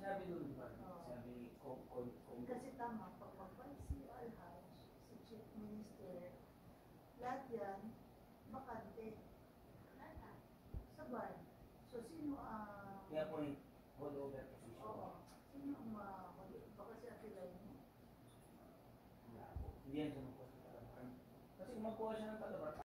Sinabi nun ba? Oo. Sinabi kung kung kung Kasi tama, pag magpansin yung alhouse, sa chief minister, lahat yan, bakante. Sa. So, sino ang... kaya po yung hold over position. Oo. Sino ang ma... Baka si Ate Lai mo. Wala po. Hindi yan sa talabaran. Kasi kung magkuha siya ng talabaran,